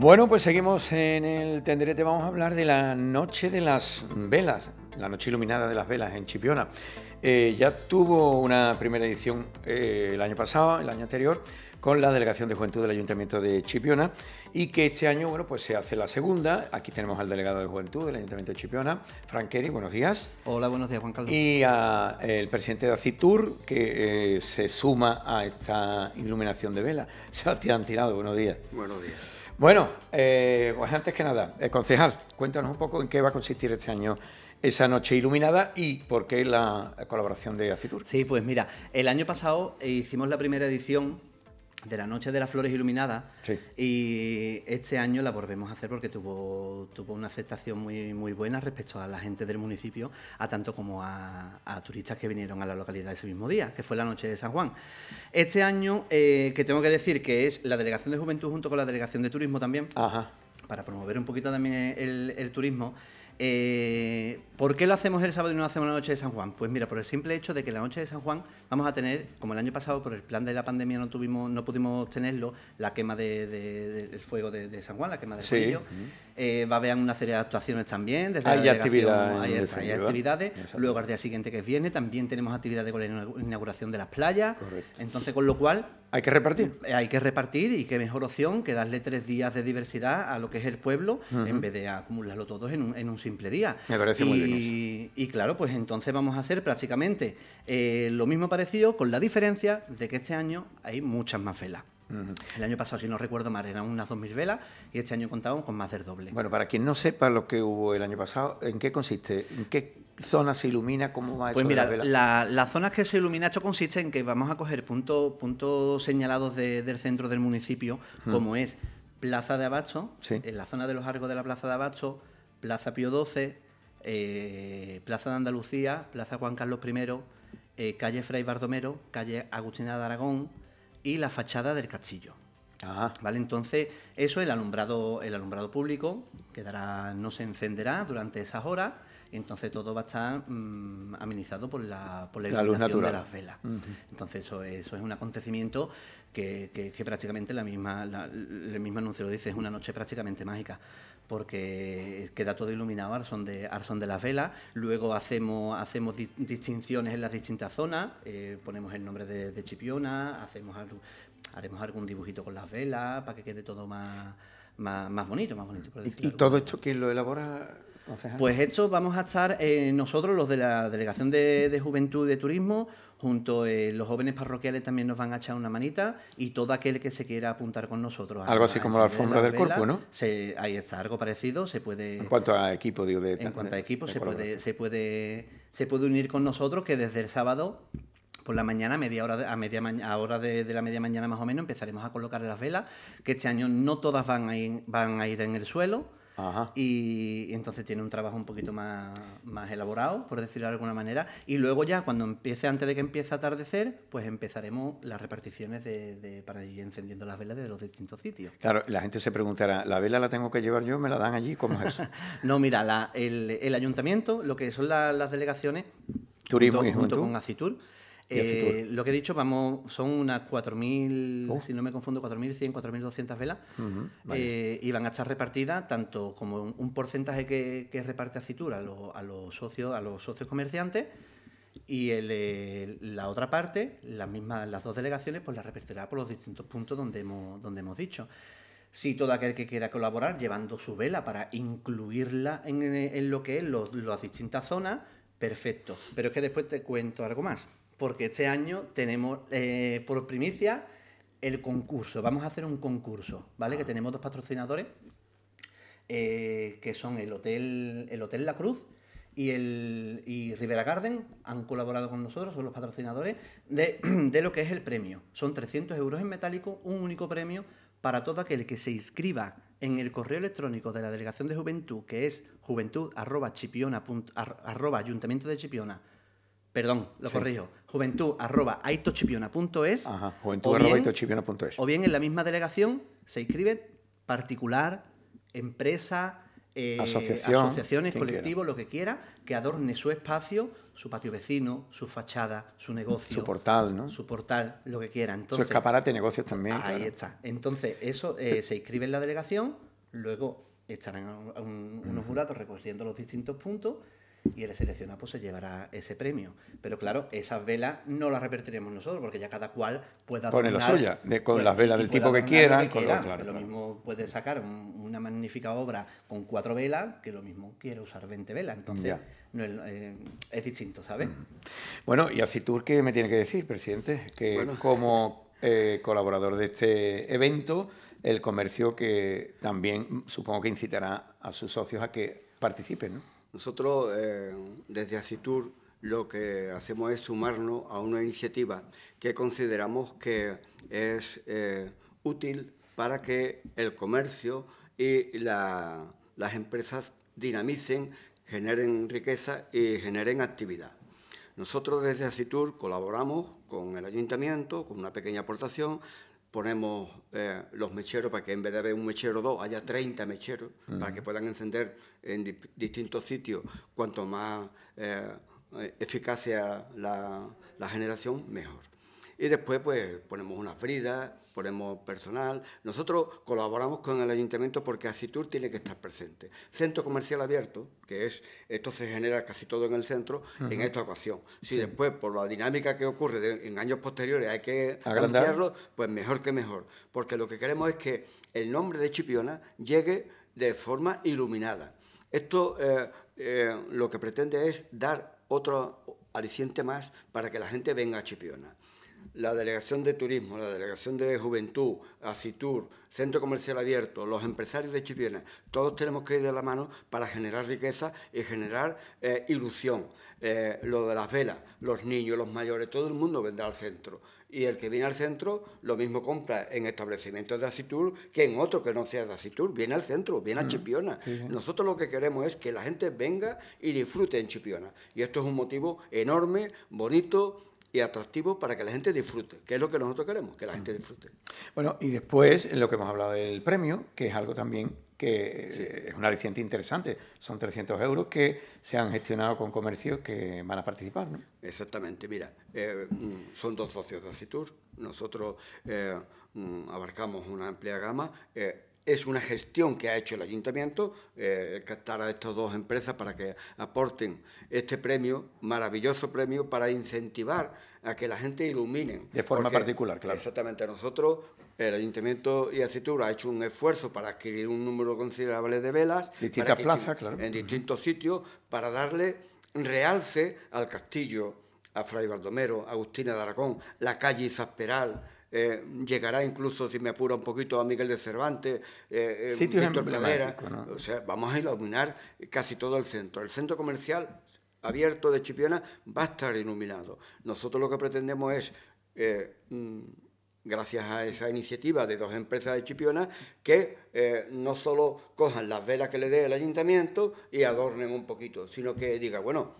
Bueno, pues seguimos en el Tenderete. Vamos a hablar de la Noche de las Velas, la Noche Iluminada de las Velas en Chipiona. Eh, ya tuvo una primera edición eh, el año pasado, el año anterior, con la Delegación de Juventud del Ayuntamiento de Chipiona y que este año, bueno, pues se hace la segunda. Aquí tenemos al delegado de Juventud del Ayuntamiento de Chipiona, Frank buenos días. Hola, buenos días, Juan Carlos. Y al presidente de Acitur, que eh, se suma a esta iluminación de vela, Sebastián Tirado, buenos días. Buenos días. Bueno, pues antes que nada, concejal, cuéntanos un poco en qué va a consistir este año esa noche iluminada y por qué la colaboración de Acitur. Sí, pues mira, el año pasado hicimos la primera edición de la Noche de las Flores Iluminadas y este año la volvemos a hacer porque tuvo, tuvo una aceptación muy, muy buena respecto a la gente del municipio, a tanto como a, turistas que vinieron a la localidad ese mismo día, que fue la Noche de San Juan. Este año, eh, que tengo que decir que es la Delegación de Juventud junto con la Delegación de Turismo también, para promover un poquito también el turismo, eh, ¿Por qué lo hacemos el sábado y no lo hacemos la noche de San Juan? Pues mira, por el simple hecho de que la noche de San Juan vamos a tener, como el año pasado por el plan de la pandemia no tuvimos, no pudimos tenerlo, la quema del fuego de, San Juan, la quema del sí. Eh, va a haber una serie de actuaciones también. Desde hay, actividades, hay, actividades. Luego al día siguiente que viene también tenemos actividades con la inauguración de las playas. Entonces, con lo cual hay que repartir. Eh, hay que repartir y qué mejor opción que darle tres días de diversidad a lo que es el pueblo en vez de acumularlo todos en un, en un, simple día. Me parece muy bien. Y claro, pues entonces vamos a hacer prácticamente eh, lo mismo parecido con la diferencia de que este año hay muchas más velas. El año pasado, si no recuerdo mal, eran unas 2.000 velas y este año contábamos con más del doble. Bueno, para quien no sepa lo que hubo el año pasado, ¿en qué consiste? ¿En qué zona se ilumina? ¿Cómo va Pues mira, las zonas que se ilumina, esto consiste en que vamos a coger puntos puntos señalados del centro del municipio, como es Plaza de Abasto, en la zona de los arcos de la Plaza de Abasto, Plaza Pío XII, eh, Plaza de Andalucía, Plaza Juan Carlos I, eh, calle Fray Bardomero, calle Agustina de Aragón y la fachada del castillo. ¿Vale? Entonces, eso, el alumbrado, el alumbrado público quedará, no se encenderá durante esas horas entonces todo va a estar mm, amenizado por la, por la, iluminación de las velas. Entonces eso, eso, es un acontecimiento que, prácticamente la misma, el mismo anuncio lo dice, es una noche prácticamente mágica porque queda todo iluminado al son de, de las velas. Luego hacemos, hacemos distinciones en las distintas zonas, eh, ponemos el nombre de, Chipiona, hacemos haremos algún dibujito con las velas para que quede todo más, más, bonito, más bonito. ¿Y, todo esto quién lo elabora? Pues esto vamos a estar eh, nosotros, los de la Delegación de, Juventud y de Turismo, junto a eh, los jóvenes parroquiales también nos van a echar una manita y todo aquel que se quiera apuntar con nosotros. Algo así como la alfombra del cuerpo, ¿no? ahí está, algo parecido, se puede... En cuanto a equipo, digo, de... En cuanto a equipo, se puede, se, puede, se puede unir con nosotros, que desde el sábado por la mañana, media hora a media a hora de, la media mañana más o menos, empezaremos a colocar las velas, que este año no todas van a van a ir en el suelo, y, entonces tiene un trabajo un poquito más, más elaborado, por decirlo de alguna manera. Y luego ya, cuando empiece, antes de que empiece a atardecer, pues empezaremos las reparticiones de, para ir encendiendo las velas de los distintos sitios. Claro, la gente se preguntará, ¿la vela la tengo que llevar yo? ¿Me la dan allí? ¿Cómo es eso? no, mira, el, ayuntamiento, lo que son las delegaciones, Turismo y junto con Acitur, eh, lo que he dicho, vamos, son unas 4.000, si no me confundo, 4.100, 4.200 velas. Eh, y van a estar repartidas tanto como un, porcentaje que, reparte Acitura a, los socios, a los socios comerciantes y la otra parte, las mismas, las dos delegaciones, pues la repartirá por los distintos puntos donde hemos, donde hemos dicho. Si todo aquel que quiera colaborar llevando su vela para incluirla en, lo que es las distintas zonas, perfecto. Pero es que después te cuento algo más porque este año tenemos eh, por primicia el concurso. Vamos a hacer un concurso, ¿vale? Que ah. tenemos dos patrocinadores, eh, que son el Hotel, el Hotel La Cruz y, el, y Rivera Garden. Han colaborado con nosotros, son los patrocinadores de, de lo que es el premio. Son 300 euros en metálico, un único premio para todo aquel que se inscriba en el correo electrónico de la Delegación de Juventud, que es juventud arroba, ayuntamiento de Chipiona Perdón, lo corrijo. Juventud arroba aitochipiona.es. Ajá, juventud arroba aitochipiona.es. O bien en la misma delegación se inscribe particular, empresa, eh, asociaciones, colectivos, lo que quiera, que adorne su espacio, su patio vecino, su fachada, su negocio. Su portal, ¿no? Su portal, lo que quiera. su escaparate de negocios también. Ahí está. Entonces, eso eh, se inscribe en la delegación luego estarán unos jurados recogiendo los distintos puntos y el seleccionado pues, se llevará ese premio. Pero claro, esas velas no las repetiremos nosotros, porque ya cada cual puede Pone la suya, con pues, las velas del tipo que quiera. lo mismo puede sacar una magnífica obra con cuatro velas, que lo mismo quiere usar 20 velas. Entonces, eh, es, distinto, ¿sabes? Bueno, y Acitur, ¿qué me tiene que decir, presidente? Que como eh, colaborador de este evento, el comercio que también supongo que incitará a sus socios a que participen, ¿no? Nosotros eh, desde Asitur lo que hacemos es sumarnos a una iniciativa que consideramos que es eh, útil para que el comercio y las empresas dinamicen, generen riqueza y generen actividad. Nosotros desde Asitur colaboramos con el ayuntamiento, con una pequeña aportación, ponemos eh, los mecheros para que en vez de haber un mechero o dos haya 30 mecheros para que puedan encender en distintos sitios. Cuanto más eh, eficaz sea la, la generación, mejor. Y después pues ponemos una frida, ponemos personal. Nosotros colaboramos con el ayuntamiento porque Asitur tiene que estar presente. Centro comercial abierto, que es, esto se genera casi todo en el centro, en esta ocasión. Si después, por la dinámica que ocurre en años posteriores, hay que ampliarlo, pues mejor que mejor. Porque lo que queremos es que el nombre de Chipiona llegue de forma iluminada. Esto eh, eh, lo que pretende es dar otro aliciente más para que la gente venga a Chipiona la Delegación de Turismo, la Delegación de Juventud, ACITUR, Centro Comercial Abierto, los empresarios de Chipiona, todos tenemos que ir de la mano para generar riqueza y generar eh, ilusión. Eh, lo de las velas, los niños, los mayores, todo el mundo vendrá al centro. Y el que viene al centro, lo mismo compra en establecimientos de Asitur que en otro que no sea de Asitur. Viene al centro, viene a Chipiona. Nosotros lo que queremos es que la gente venga y disfrute en Chipiona. Y esto es un motivo enorme, bonito y atractivo para que la gente disfrute, que es lo que nosotros queremos, que la gente disfrute. Bueno, y después lo que hemos hablado del premio, que es algo también que es un aliciente interesante. Son 300 euros que se han gestionado con comercios que van a participar, ¿no? Exactamente. Mira, eh, mm, son dos socios de Asitur. Nosotros eh, mm, abarcamos una amplia gama. Eh, es una gestión que ha hecho el ayuntamiento, eh, captar a estas dos empresas para que aporten este premio, maravilloso premio, para incentivar a que la gente ilumine. De forma particular, claro. Exactamente. Nosotros, el ayuntamiento y Acitura ha hecho un esfuerzo para adquirir un número considerable de velas. Distintas plazas, claro. En distintos sitios, para darle realce al castillo, a Fray Baldomero, Agustina de Aragón, la calle Isasperal, eh, llegará incluso, si me apura un poquito, a Miguel de Cervantes, eh, eh Víctor Pradera. O sea, vamos a iluminar casi todo el centro. El centro comercial abierto de Chipiona va a estar iluminado. Nosotros lo que pretendemos es, eh, mm, gracias a esa iniciativa de dos empresas de Chipiona, que no solo cojan las velas que le dé el ayuntamiento y adornen un poquito, sino que diga, bueno,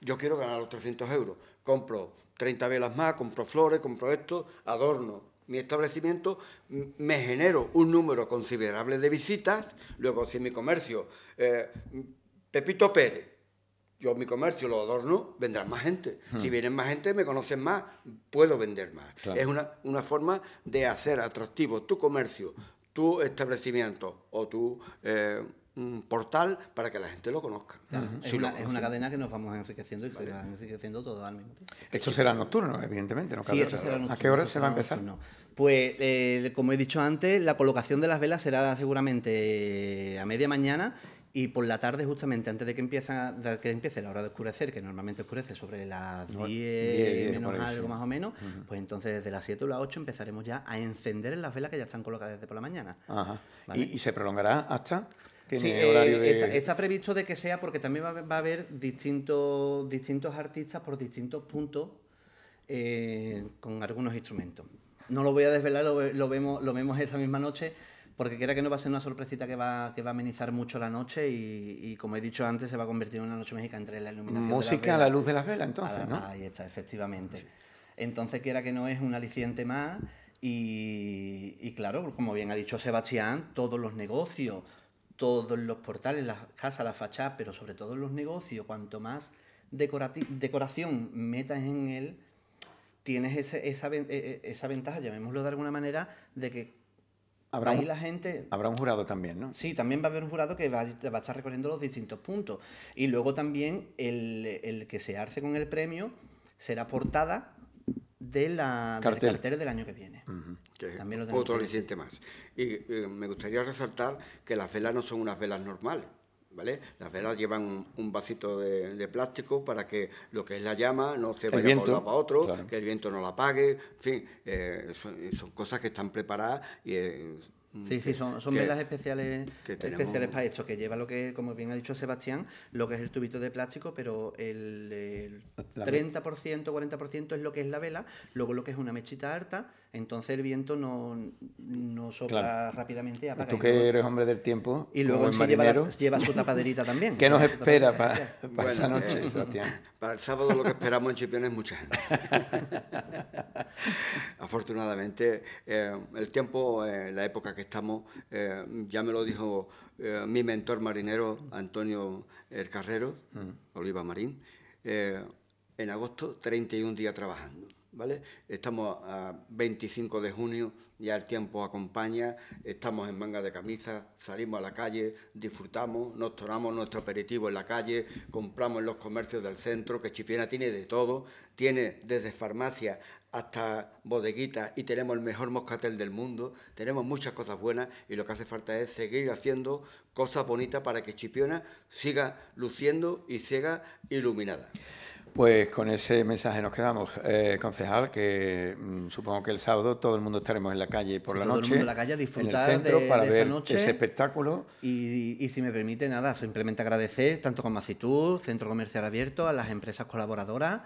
yo quiero ganar los 300 euros, compro 30 velas más, compro flores, compro esto, adorno mi establecimiento, me genero un número considerable de visitas, luego si mi comercio, eh, Pepito Pérez, yo mi comercio lo adorno, vendrán más gente. Hmm. Si vienen más gente, me conocen más, puedo vender más. Es una, una, forma de hacer atractivo tu comercio, tu establecimiento o tu... Eh, portal para que la gente lo conozca. es, una, cadena que nos vamos enriqueciendo y se va enriqueciendo todo al mismo tiempo. Esto será nocturno, evidentemente. ¿no? Sí, esto será nocturno, ¿A qué hora se va a empezar? Pues, eh, como he dicho antes, la colocación de las velas será seguramente a media mañana y por la tarde, justamente antes de que, empieza, de que empiece la hora de oscurecer, que normalmente oscurece sobre las 10, menos algo más o menos, pues entonces desde las 7 o las 8 empezaremos ya a encender las velas que ya están colocadas desde por la mañana. ¿Y, se prolongará hasta? Eh, está, previsto de que sea porque también va, a haber distintos, distintos artistas por distintos puntos eh, con algunos instrumentos. No lo voy a desvelar, lo, vemos, lo vemos esta misma noche porque quiera que no va a ser una sorpresita que va, que va a amenizar mucho la noche y, como he dicho antes, se va a convertir en una noche mágica entre la iluminación. Música a la luz de las velas, entonces, ¿no? Ahí está, efectivamente. Entonces, quiera que no es un aliciente más y, y claro, como bien ha dicho Sebastián, todos los negocios, todos los portales, las casas, las fachadas, pero sobre todo los negocios, cuanto más decoración metas en él, tienes esa, e, e, esa, ventaja, llamémoslo de alguna manera, de que Habrá un, la gente... Habrá un jurado también, ¿no? Sí, también va a haber un jurado que va, a estar recorriendo los distintos puntos. Y luego también el, que se arce con el premio será portada de la, Cartel. del cartel del año que viene. También lo otro aliciente más. Y eh, me gustaría resaltar que las velas no son unas velas normales. ¿Vale? Las velas llevan un vasito de, plástico para que lo que es la llama no se vaya de un lado para otro, que el viento no la apague, en fin, eh, son, cosas que están preparadas y eh, Sí, sí, son, son velas especiales, especiales para esto, que lleva lo que, como bien ha dicho Sebastián, lo que es el tubito de plástico, pero el, 30%, 40% es lo que es la vela, luego lo que es una mechita harta, entonces el viento no, no sopla rápidamente apaga. Tú que eres hombre del tiempo. Y luego sí lleva, lleva, su tapaderita también. ¿Qué nos espera para, esa noche, eh, Sebastián? Para el sábado lo que esperamos en Chipiona es mucha gente. Afortunadamente, eh, el tiempo, eh, la época que estamos, ya me lo dijo mi mentor marinero, Antonio El Carrero, mm. Oliva Marín, en agosto 31 días trabajando. ¿Vale? Estamos a 25 de junio, ya el tiempo acompaña, estamos en manga de camisa, salimos a la calle, disfrutamos, nos tomamos nuestro aperitivo en la calle, compramos en los comercios del centro, que Chipiena tiene de todo, tiene desde farmacia hasta bodeguitas y tenemos el mejor moscatel del mundo, tenemos muchas cosas buenas y lo que hace falta es seguir haciendo cosas bonitas para que Chipiona siga luciendo y siga iluminada. Pues con ese mensaje nos quedamos, eh, concejal, que mm, supongo que el sábado todo el mundo estaremos en la calle por la todo noche. El mundo en la calle a disfrutar en el centro para ver noche. ese espectáculo. Y, si me permite, nada, simplemente agradecer tanto con Macitud, Centro Comercial Abierto, a las empresas colaboradoras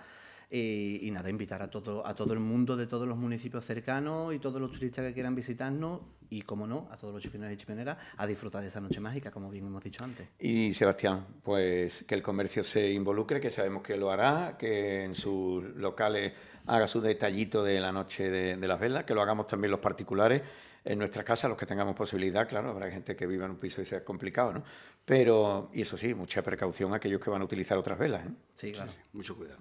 y, nada, invitar a todo, a todo el mundo de todos los municipios cercanos y todos los turistas que quieran visitarnos y, como no, a todos los chipioneros y chipioneras a disfrutar de esa noche mágica, como bien hemos dicho antes. Y Sebastián, pues que el comercio se involucre, que sabemos que lo hará, que en sus locales haga su detallito de la noche de, de las velas, que lo hagamos también los particulares en nuestras casas, los que tengamos posibilidad, claro, habrá gente que viva en un piso y sea complicado, ¿no? Pero, y eso sí, mucha precaución a aquellos que van a utilizar otras velas. ¿eh? Sí, claro. mucho cuidado.